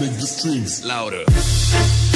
make the strings louder.